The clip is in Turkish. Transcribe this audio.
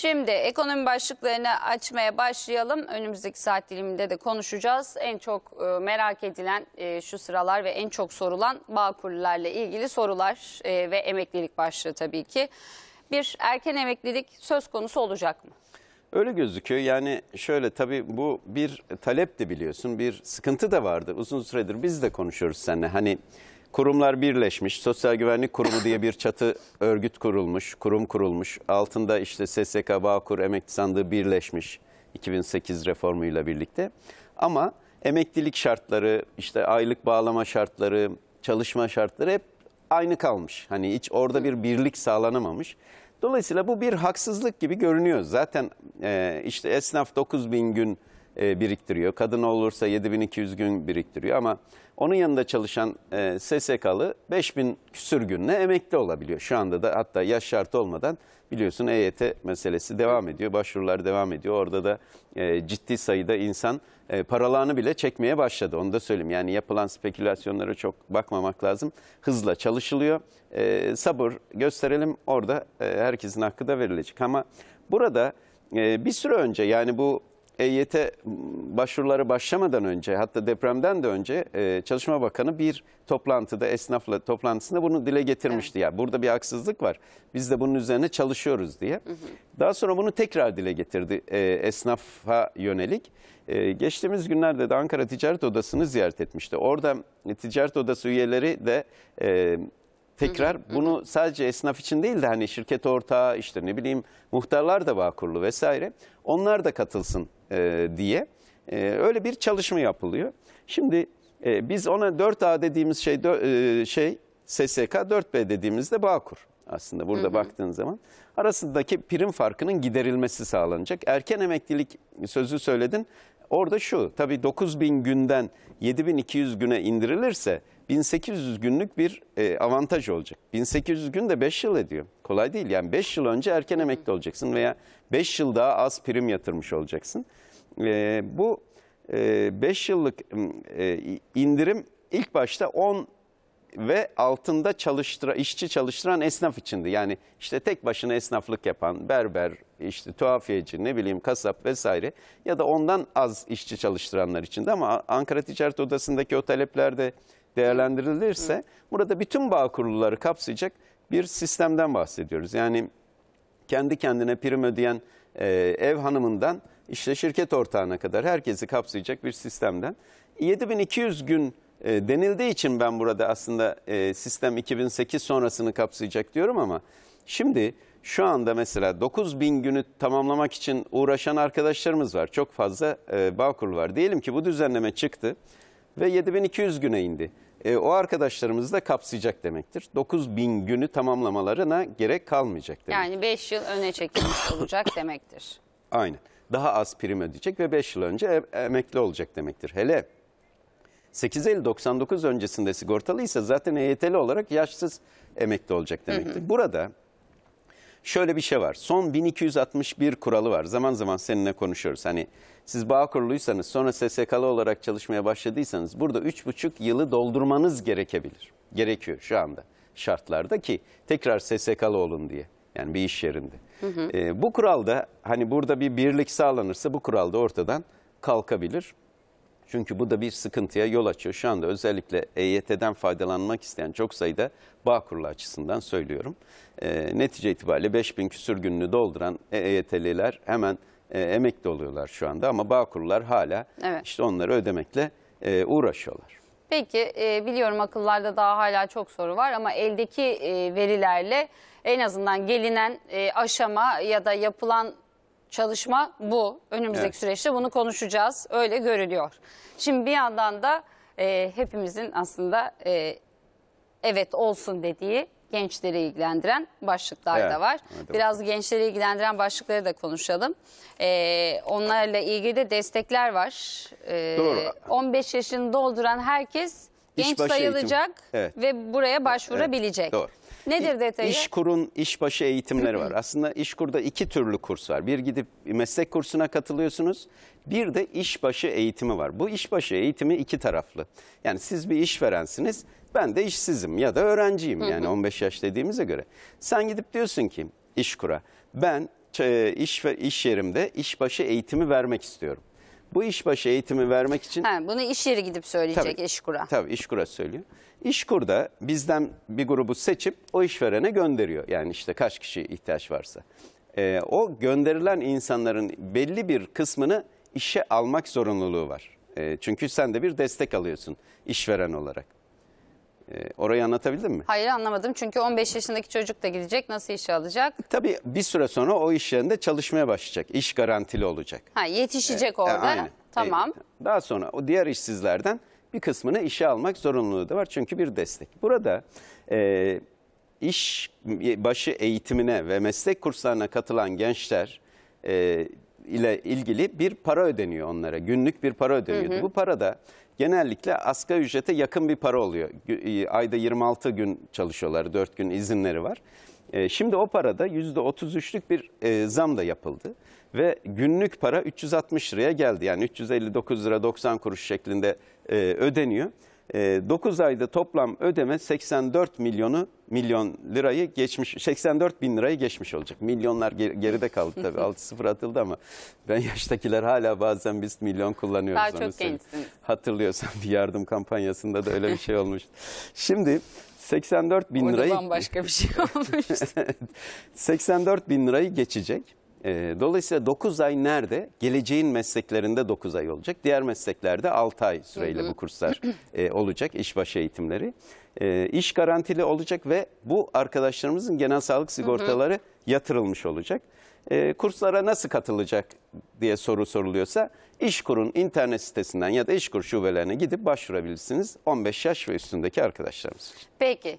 Şimdi ekonomi başlıklarını açmaya başlayalım. Önümüzdeki saat diliminde de konuşacağız. En çok e, merak edilen e, şu sıralar ve en çok sorulan Bağkurlularla ilgili sorular e, ve emeklilik başlığı tabii ki. Bir erken emeklilik söz konusu olacak mı? Öyle gözüküyor. Yani şöyle tabii bu bir talep de biliyorsun. Bir sıkıntı da vardı. Uzun süredir biz de konuşuyoruz seninle. Hani kurumlar birleşmiş. Sosyal Güvenlik Kurumu diye bir çatı örgüt kurulmuş. Kurum kurulmuş. Altında işte SSK, Bağkur, Emekli Sandığı birleşmiş. 2008 reformuyla birlikte. Ama emeklilik şartları, işte aylık bağlama şartları, çalışma şartları hep aynı kalmış. Hani hiç orada bir birlik sağlanamamış. Dolayısıyla bu bir haksızlık gibi görünüyor. Zaten e, işte esnaf 9 bin gün e, biriktiriyor. Kadın olursa 7200 gün biriktiriyor ama onun yanında çalışan e, SSK'lı 5000 küsür günle emekli olabiliyor. Şu anda da hatta yaş şartı olmadan biliyorsun EYT meselesi devam ediyor. Başvurular devam ediyor. Orada da e, ciddi sayıda insan e, paralarını bile çekmeye başladı. Onu da söyleyeyim. Yani yapılan spekülasyonlara çok bakmamak lazım. Hızla çalışılıyor. Sabır gösterelim orada herkesin hakkı da verilecek. Ama burada bir süre önce yani bu EYT başvuruları başlamadan önce hatta depremden de önce e, Çalışma Bakanı bir toplantıda esnafla toplantısında bunu dile getirmişti. Ya burada bir haksızlık var. Biz de bunun üzerine çalışıyoruz diye. Daha sonra bunu tekrar dile getirdi e, esnafa yönelik. E, geçtiğimiz günlerde de Ankara Ticaret Odası'nı ziyaret etmişti. Orada Ticaret Odası üyeleri de e, tekrar bunu sadece esnaf için değil de hani şirket ortağı işte ne bileyim muhtarlar da Bağkurlu vesaire onlar da katılsın e, diye e, öyle bir çalışma yapılıyor. Şimdi e, biz ona 4A dediğimiz şey e, şey SSK 4B dediğimizde Bağkur aslında burada baktığın zaman arasındaki prim farkının giderilmesi sağlanacak. Erken emeklilik sözü söyledin. Orada şu tabii 9000 günden 7200 güne indirilirse 1800 günlük bir e, avantaj olacak. 1800 gün de 5 yıl ediyor. Kolay değil yani 5 yıl önce erken emekli olacaksın veya 5 yıl daha az prim yatırmış olacaksın. E, bu 5 yıllık e, indirim ilk başta 10 ve altında çalıştıra, işçi çalıştıran esnaf içindi. Yani işte tek başına esnaflık yapan berber, işte tuhafiyeci, ne bileyim kasap vesaire ya da ondan az işçi çalıştıranlar içindi. Ama Ankara Ticaret Odası'ndaki o talepler de değerlendirilirse burada bütün bağ kurulları kapsayacak bir sistemden bahsediyoruz. Yani kendi kendine prim ödeyen e, ev hanımından işte şirket ortağına kadar herkesi kapsayacak bir sistemden. 7200 gün e, denildiği için ben burada aslında e, sistem 2008 sonrasını kapsayacak diyorum ama şimdi şu anda mesela 9000 günü tamamlamak için uğraşan arkadaşlarımız var. Çok fazla e, Bağkur var. Diyelim ki bu düzenleme çıktı ve 7200 güne indi. E, o arkadaşlarımızı da kapsayacak demektir. 9000 günü tamamlamalarına gerek kalmayacak demek. Yani 5 yıl öne çekilmiş olacak demektir. Aynen. Daha az prim ödeyecek ve 5 yıl önce em- emekli olacak demektir. Hele 8 Eylül 99 öncesinde sigortalıysa zaten EYT'li olarak yaşsız emekli olacak demektir. Burada şöyle bir şey var. Son 1261 kuralı var. Zaman zaman seninle konuşuyoruz. Hani siz Bağkurluysanız sonra SSK'lı olarak çalışmaya başladıysanız burada 3,5 yılı doldurmanız gerekebilir. Gerekiyor şu anda şartlarda ki tekrar SSK'lı olun diye. Yani bir iş yerinde. Ee, bu kuralda hani burada bir birlik sağlanırsa bu kural da ortadan kalkabilir. Çünkü bu da bir sıkıntıya yol açıyor. Şu anda özellikle EYT'den faydalanmak isteyen çok sayıda Bağkurlu açısından söylüyorum. E, netice itibariyle 5000 küsür gününü dolduran EYT'liler hemen e, emekli oluyorlar şu anda. Ama Bağkurlular hala Evet. işte onları ödemekle e, uğraşıyorlar. Peki e, biliyorum akıllarda daha hala çok soru var ama eldeki e, verilerle en azından gelinen e, aşama ya da yapılan çalışma bu. Önümüzdeki Evet. süreçte bunu konuşacağız. Öyle görülüyor. Şimdi bir yandan da e, hepimizin aslında e, evet olsun dediği gençleri ilgilendiren başlıklar Evet, da var. Biraz gençleri ilgilendiren başlıkları da konuşalım. E, onlarla ilgili de destekler var. E, Doğru. 15 yaşını dolduran herkes genç sayılacak eğitim. Evet. ve buraya başvurabilecek. Evet, doğru. Nedir detayı? İşkur'un işbaşı eğitimleri var. Aslında İşkur'da iki türlü kurs var. Bir gidip meslek kursuna katılıyorsunuz. Bir de işbaşı eğitimi var. Bu işbaşı eğitimi iki taraflı. Yani siz bir işverensiniz. Ben de işsizim ya da öğrenciyim yani 15 yaş dediğimize göre. Sen gidip diyorsun ki İşkur'a ben iş ve iş yerimde işbaşı eğitimi vermek istiyorum. Bu işbaşı eğitimi vermek için Ha, bunu iş yeri gidip söyleyecek Tabii. eşkura. Tabii İşkur'a söylüyor. İşkur'da bizden bir grubu seçip o işverene gönderiyor. Yani işte kaç kişi ihtiyaç varsa. Ee, o gönderilen insanların belli bir kısmını işe almak zorunluluğu var. Ee, çünkü sen de bir destek alıyorsun işveren olarak. Ee, orayı anlatabildim mi? Hayır anlamadım çünkü 15 yaşındaki çocuk da gidecek nasıl işe alacak? Tabii bir süre sonra o iş yerinde çalışmaya başlayacak. İş garantili olacak. Ha yetişecek E, orada. aynen. Tamam. E, Daha sonra o diğer işsizlerden bir kısmını işe almak zorunluluğu da var. Çünkü bir destek. Burada e, iş başı eğitimine ve meslek kurslarına katılan gençler e, ile ilgili bir para ödeniyor onlara. Günlük bir para ödeniyordu. Bu para da genellikle asgari ücrete yakın bir para oluyor. E, Ayda 26 gün çalışıyorlar, 4 gün izinleri var. E, Şimdi o parada %33'lük bir e, zam da yapıldı ve günlük para 360 liraya geldi. Yani 359 lira 90 kuruş şeklinde ödeniyor. 9 ayda toplam ödeme 84 milyonu milyon lirayı geçmiş 84 bin lirayı geçmiş olacak. Milyonlar ger- geride kaldı tabii 6 sıfır atıldı ama ben yaştakiler hala bazen biz milyon kullanıyoruz. Daha çok gençsiniz. Hatırlıyorsan bir yardım kampanyasında da öyle bir şey olmuş. Şimdi 84 bin Orada lirayı bambaşka bir şey olmuş. 84 bin lirayı geçecek. Ee, Dolayısıyla 9 ay nerede? Geleceğin mesleklerinde 9 ay olacak. Diğer mesleklerde 6 ay süreyle bu kurslar e, olacak, işbaşı eğitimleri. E, iş garantili olacak ve bu arkadaşlarımızın genel sağlık sigortaları yatırılmış olacak. E, kurslara nasıl katılacak diye soru soruluyorsa İşkur'un internet sitesinden ya da İşkur şubelerine gidip başvurabilirsiniz 15 yaş ve üstündeki arkadaşlarımız. Peki